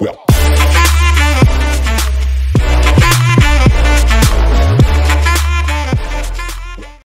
Well.